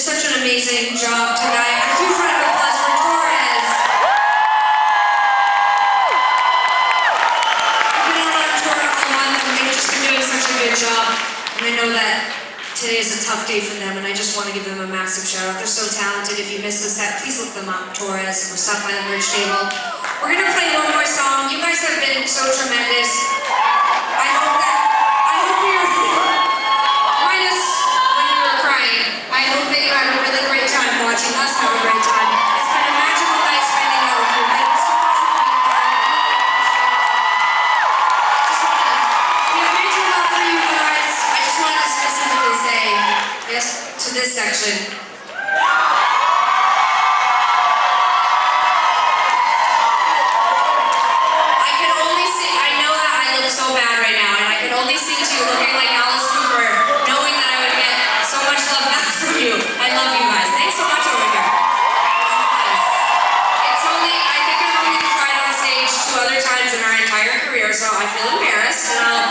such an amazing job tonight. A huge round of applause for Torres. We've been on tour all month and they've just been doing such a good job. And I know that today is a tough day for them and I just want to give them a massive shout out. They're so talented. If you missed the set, please look them up. Torres. We're stopped by the merch table. We're gonna play one more song. You guys have been so tremendous. I hope to this section. I can only sing, I know that I look so bad right now, and I can only sing to you looking like Alice Cooper, knowing that I would get so much love back from you. I love you guys. Thanks so much over here. It's only, I think I've only tried on stage two other times in our entire career, so I feel embarrassed, and I'll,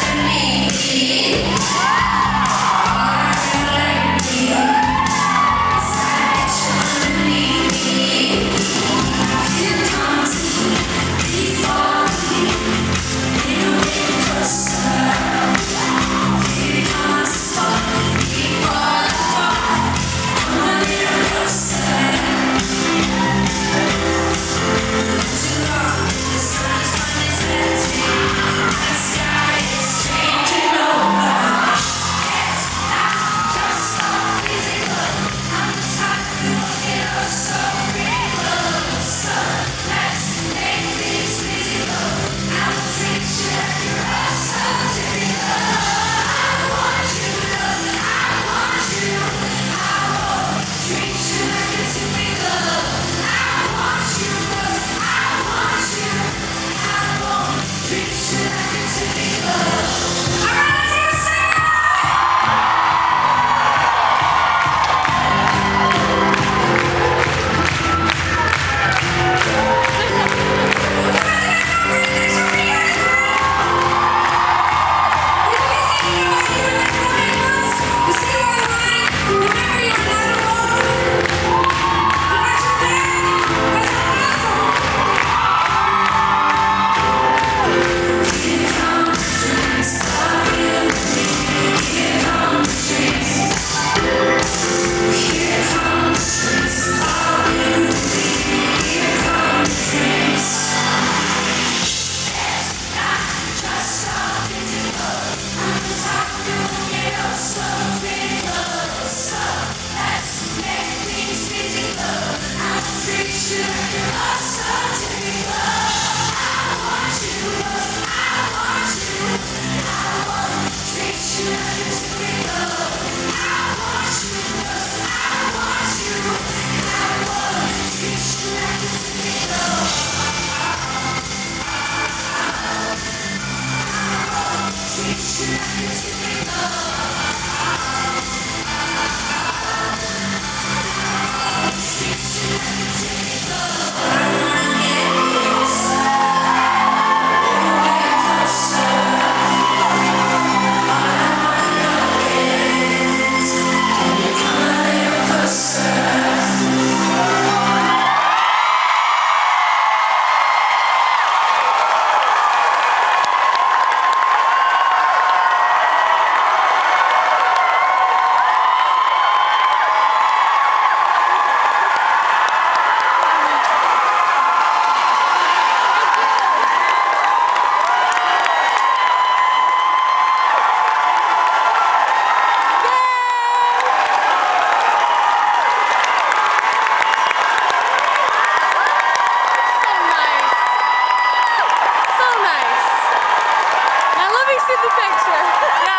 Yeah.